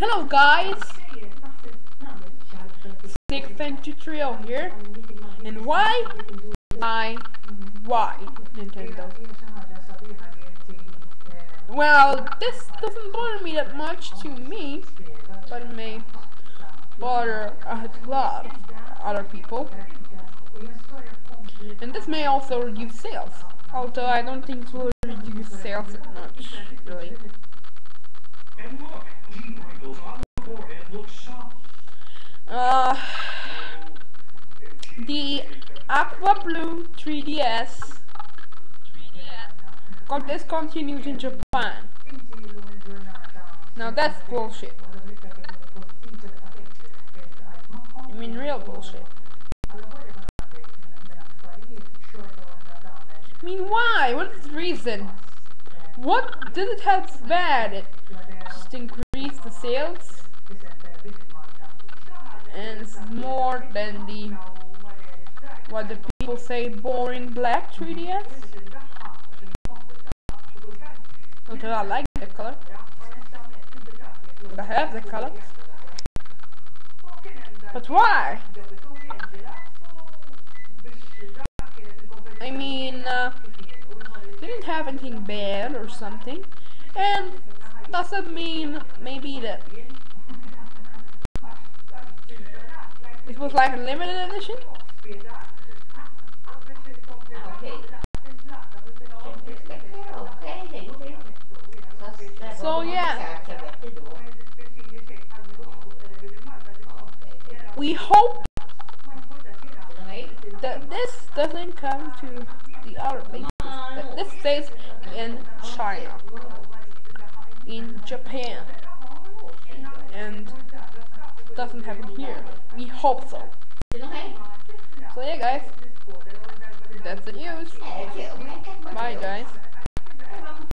Hello guys, segafan230 here, and why, why, why Nintendo? Well, this doesn't bother me that much to me, but it may bother a lot of other people. And this may also reduce sales, although I don't think it will reduce sales that much, really. Uh, the Aqua Blue 3DS got discontinued in Japan. Now that's bullshit. I mean real bullshit. I mean why? What is the reason? What does it have bad? It just increase the sales? and it's more than the what the people say boring black 3DS. Although I like the color. I have the color. But why? I mean, uh, didn't have anything bad or something. And does that mean maybe that It was like a limited edition? So yeah. We hope that this doesn't come to the other places. That this stays in China. In Japan. And doesn't happen here. We hope so. So yeah guys, that's the news. Bye guys.